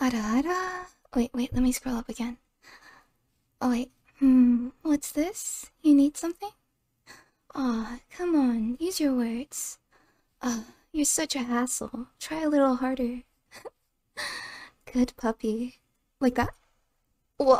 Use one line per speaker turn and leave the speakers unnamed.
Ara, Ara. Wait, wait, let me scroll up again. Oh, wait. Hmm, what's this? You need something? Aw, come on, use your words. Oh, you're such a hassle. Try a little harder. Good puppy. Like that? Whoa.